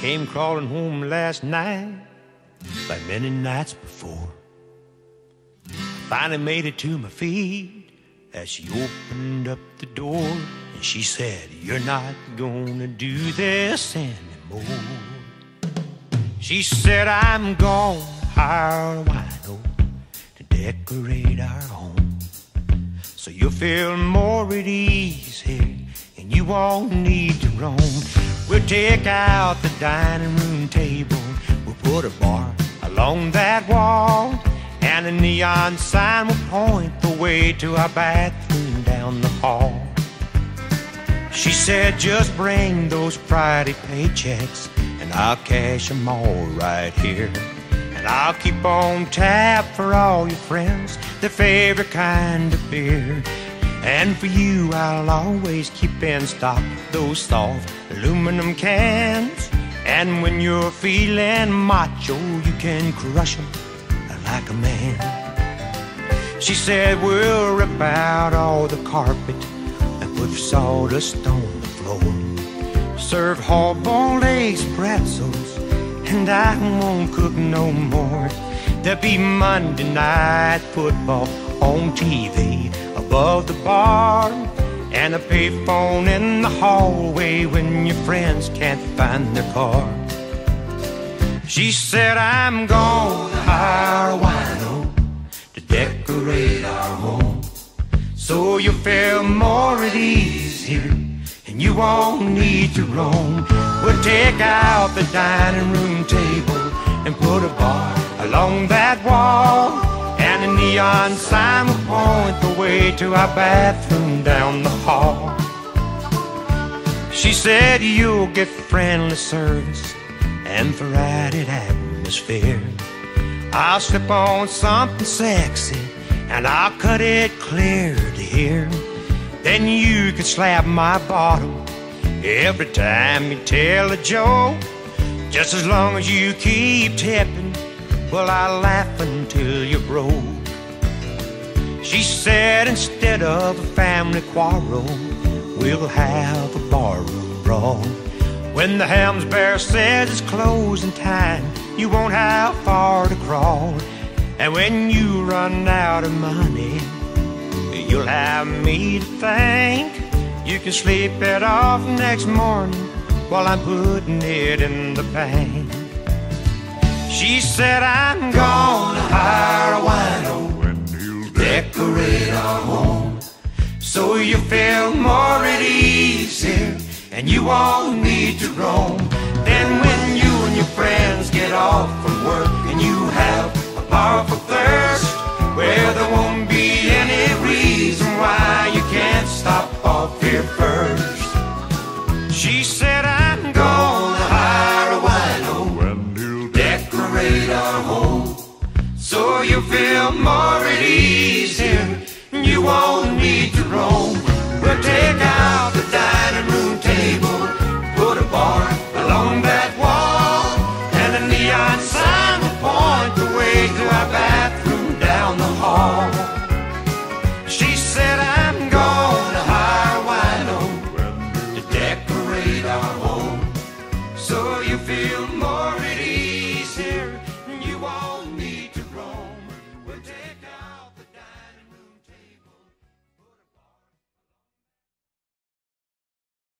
came crawling home last night, like many nights before. Finally made it to my feet as she opened up the door and she said, You're not gonna do this anymore. She said, I'm gonna hire a wino to decorate our home. So you'll feel more at ease here and you won't need to roam. We'll take out the dining room table, we'll put a bar along that wall, and a neon sign will point the way to our bathroom down the hall. She said, just bring those Friday paychecks, and I'll cash them all right here. And I'll keep on tap for all your friends, their favorite kind of beer. And for you, I'll always keep in stock those soft aluminum cans. And when you're feeling macho, you can crush them like a man. She said, We'll rip out all the carpet and put sawdust on the floor. Serve hard boiled eggs, pretzels, and I won't cook no more. There'll be Monday night football on TV above the bar and a payphone in the hallway when your friends can't find their car. She said, I'm gonna hire a wino to decorate our home so you'll feel more at ease here and you won't need to roam. We'll take out the dining room table and put a bar along that wall and a neon sign will point the way to our bathroom down the hall. She said you'll get friendly service and added atmosphere. I'll slip on something sexy and I'll cut it clear to here. Then you can slap my bottom every time you tell a joke. Just as long as you keep tipping, well, I'll laugh until you're broke. She said instead of a family quarrel, we'll have a barroom brawl. When the Hamm's Bear says it's closing time, you won't have far to crawl. And when you run out of money, you'll have me to thank. You can sleep it off next morning while I'm putting it in the bank. She said, I'm gonna hire a wino to decorate our home so you feel more at ease here and you won't need to roam. Then when you and your friends get off from work and you have a powerful thirst, at ease here. You won't need to roam. We'll take out the dining room table, put a bar along that wall, and a neon sign will point the way to our bathroom down the hall. She said, I'm gonna hire wino to decorate our home, so you feel more.